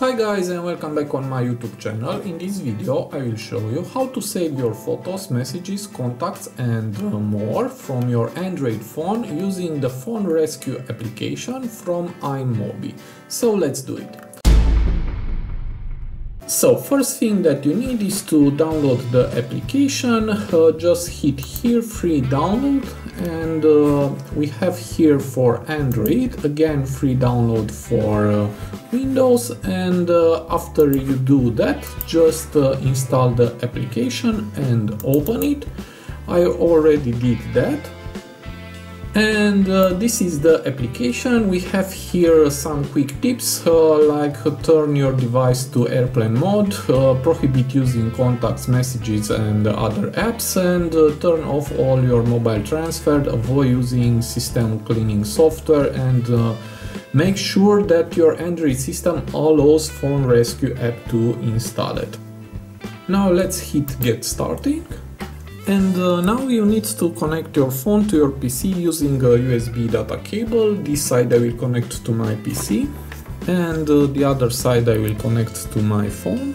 Hi guys and welcome back on my YouTube channel. In this video I will show you how to save your photos, messages, contacts and more from your Android phone using the Phone Rescue application from iMobie. So let's do it. So first thing that you need is to download the application, uh, just hit here free download and uh, we have here for Android, again free download for uh, Windows and uh, after you do that just uh, install the application and open it. I already did that and uh, this is the application. We have here some quick tips uh, like uh, turn your device to airplane mode uh, prohibit using contacts messages and other apps and uh, turn off all your mobile transfer avoid using system cleaning software and uh, make sure that your android system allows phone rescue app to install it. Now let's hit get started and uh, now you need to connect your phone to your PC using a USB data cable. This side I will connect to my PC and uh, the other side I will connect to my phone.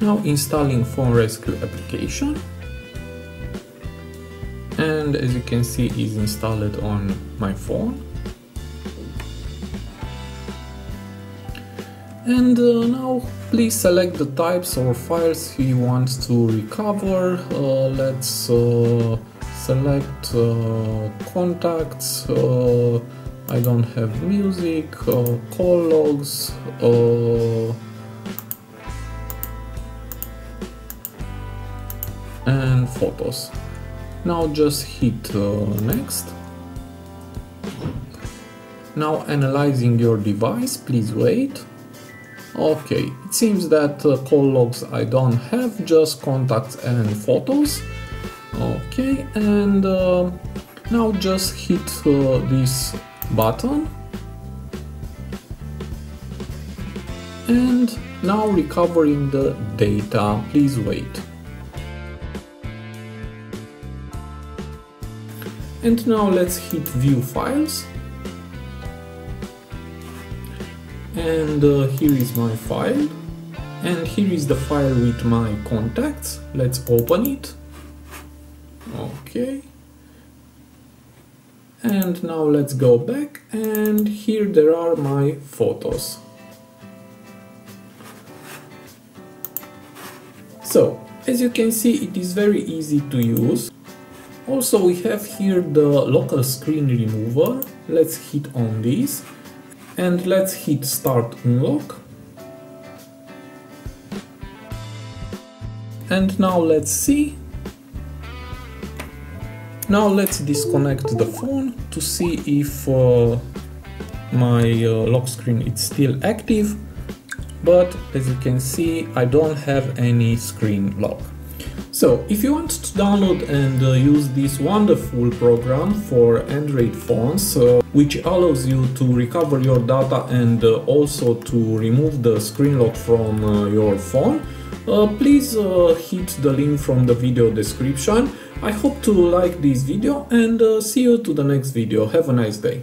Now installing Phone Rescue application and as you can see is installed on my phone And uh, now please select the types or files you want to recover. Uh, let's uh, select uh, contacts. Uh, I don't have music, uh, call logs, and photos. Now just hit next. Now analyzing your device, please wait. Okay, it seems that uh, call logs I don't have, just contacts and photos. Okay, and uh, now just hit uh, this button. And now recovering the data, please wait. And now let's hit view files and uh, here is my file. And here is the file with my contacts. Let's open it. Okay. And now let's go back. And here there are my photos. So as you can see it is very easy to use. Also we have here the lock screen remover. Let's hit on this and let's hit start unlock. And now let's see. Now let's disconnect the phone to see if uh, my uh, lock screen is still active. But as you can see I don't have any screen lock so, if you want to download and uh, use this wonderful program for Android phones, uh, which allows you to recover your data and uh, also to remove the screen lock from uh, your phone, uh, please uh, hit the link from the video description. I hope to like this video and see you to the next video. Have a nice day.